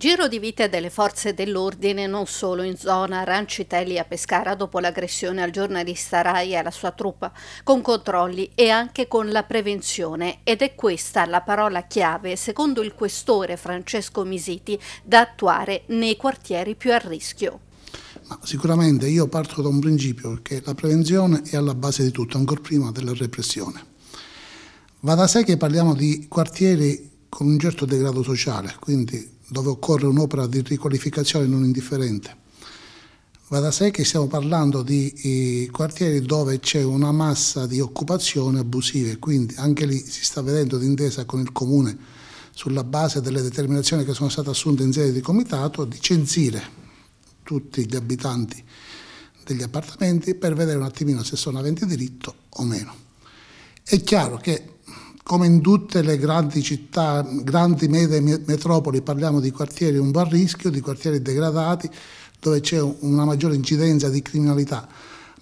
Giro di vite delle forze dell'ordine non solo in zona Rancitelli a Pescara dopo l'aggressione al giornalista Rai e alla sua truppa, con controlli e anche con la prevenzione ed è questa la parola chiave secondo il questore Francesco Misiti da attuare nei quartieri più a rischio. Ma sicuramente io parto da un principio che la prevenzione è alla base di tutto, ancora prima della repressione. Va da sé che parliamo di quartieri con un certo degrado sociale, quindi dove occorre un'opera di riqualificazione non indifferente. Va da sé che stiamo parlando di quartieri dove c'è una massa di occupazione abusive, quindi anche lì si sta vedendo d'intesa con il Comune sulla base delle determinazioni che sono state assunte in sede di comitato di censire tutti gli abitanti degli appartamenti per vedere un attimino se sono aventi diritto o meno. È chiaro che come in tutte le grandi città, grandi medie metropoli, parliamo di quartieri un po' a rischio, di quartieri degradati, dove c'è una maggiore incidenza di criminalità.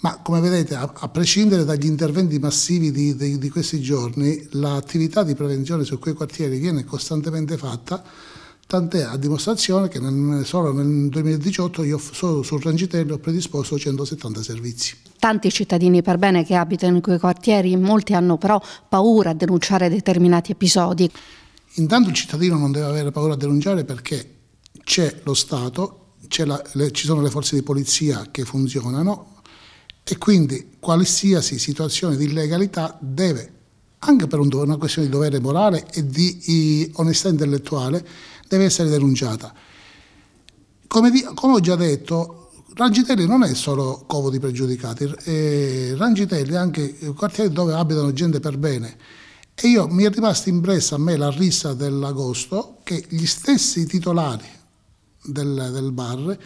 Ma come vedete, a, a prescindere dagli interventi massivi di, di, di questi giorni, l'attività di prevenzione su quei quartieri viene costantemente fatta tant'è a dimostrazione che nel, solo nel 2018 io solo sul Rangitello ho predisposto 170 servizi. Tanti cittadini per bene che abitano in quei quartieri, molti hanno però paura a denunciare determinati episodi. Intanto il cittadino non deve avere paura a denunciare perché c'è lo Stato, la, le, ci sono le forze di polizia che funzionano e quindi qualsiasi situazione di illegalità deve anche per un, una questione di dovere morale e di, di onestà intellettuale, deve essere denunciata. Come, di, come ho già detto, Rangitelli non è solo covo di pregiudicati, eh, Rangitelli è anche un quartiere dove abitano gente per bene. E io mi è rimasta impressa a me la rissa dell'agosto che gli stessi titolari del, del bar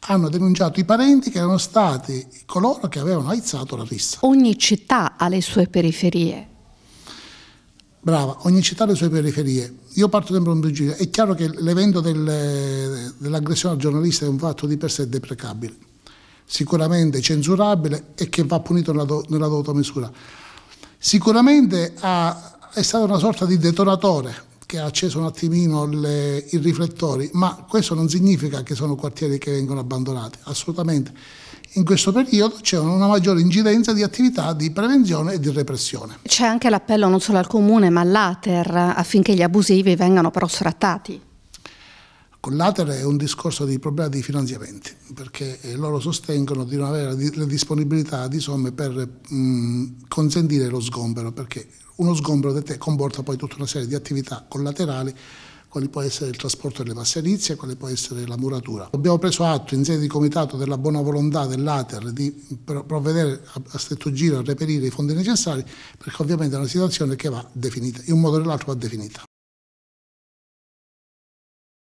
hanno denunciato i parenti che erano stati coloro che avevano aizzato la rissa. Ogni città ha le sue periferie. Brava, ogni città ha le sue periferie. Io parto sempre un principio. È chiaro che l'evento del, dell'aggressione al giornalista è un fatto di per sé deprecabile, sicuramente censurabile e che va punito nella, do, nella dovuta misura. Sicuramente ha, è stato una sorta di detonatore che ha acceso un attimino le, i riflettori, ma questo non significa che sono quartieri che vengono abbandonati, assolutamente in questo periodo c'è una maggiore incidenza di attività di prevenzione e di repressione. C'è anche l'appello non solo al Comune ma all'Ater affinché gli abusivi vengano però sfrattati. Con l'Ater è un discorso di problema di finanziamenti, perché eh, loro sostengono di non avere le disponibilità di somme per mh, consentire lo sgombero, perché uno sgombero comporta poi tutta una serie di attività collaterali quale può essere il trasporto delle masserizie, quale può essere la muratura. Abbiamo preso atto in sede di comitato della buona volontà dell'Ater di provvedere a stretto giro a reperire i fondi necessari perché ovviamente è una situazione che va definita, in un modo o nell'altro va definita.